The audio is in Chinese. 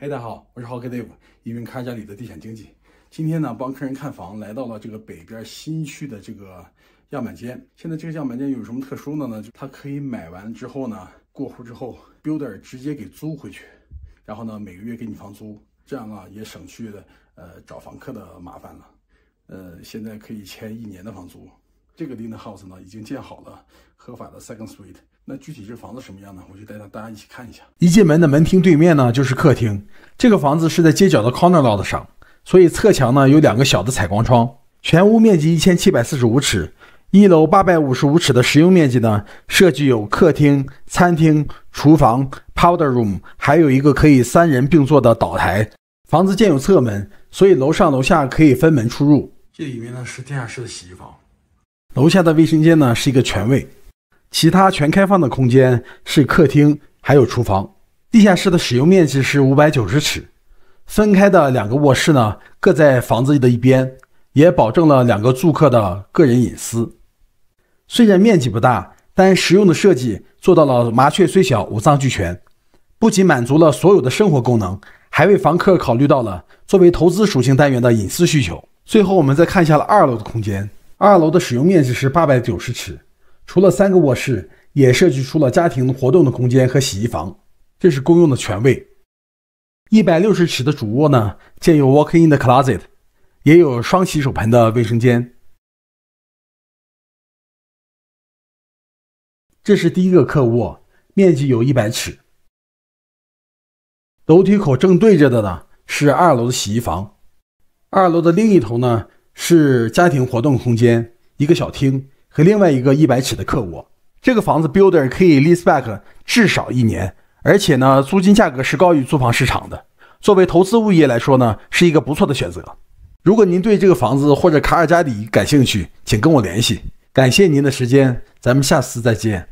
嗨，大家好，我是豪客 Dave，一名卡家里的地产经纪。今天呢，帮客人看房，来到了这个北边新区的这个样板间。现在这个样板间有什么特殊的呢？就它可以买完之后呢，过户之后，builder 直接给租回去，然后呢，每个月给你房租，这样啊也省去了呃找房客的麻烦了。呃，现在可以签一年的房租。这个 Lin House 呢已经建好了合法的 Second Suite。那具体这房子什么样呢？我就带着大家一起看一下。一进门的门厅对面呢就是客厅。这个房子是在街角的 Corner Lot 上，所以侧墙呢有两个小的采光窗。全屋面积一千七百四十五尺，一楼八百五十五尺的实用面积呢，设计有客厅、餐厅、厨房、Powder Room，还有一个可以三人并坐的岛台。房子建有侧门，所以楼上楼下可以分门出入。这里面呢是地下室的洗衣房。楼下的卫生间呢是一个全卫，其他全开放的空间是客厅，还有厨房。地下室的使用面积是五百九十尺，分开的两个卧室呢各在房子的一边，也保证了两个住客的个人隐私。虽然面积不大，但实用的设计做到了麻雀虽小五脏俱全，不仅满足了所有的生活功能，还为房客考虑到了作为投资属性单元的隐私需求。最后，我们再看一下了二楼的空间。二楼的使用面积是八百九十尺，除了三个卧室，也设计出了家庭活动的空间和洗衣房，这是公用的全卫。一百六十尺的主卧呢，建有 walk-in 的 closet，也有双洗手盆的卫生间。这是第一个客卧，面积有一百尺。楼梯口正对着的呢是二楼的洗衣房，二楼的另一头呢。是家庭活动空间，一个小厅和另外一个一百尺的客卧。这个房子 builder 可以 lease back 至少一年，而且呢，租金价格是高于租房市场的。作为投资物业来说呢，是一个不错的选择。如果您对这个房子或者卡尔加里感兴趣，请跟我联系。感谢您的时间，咱们下次再见。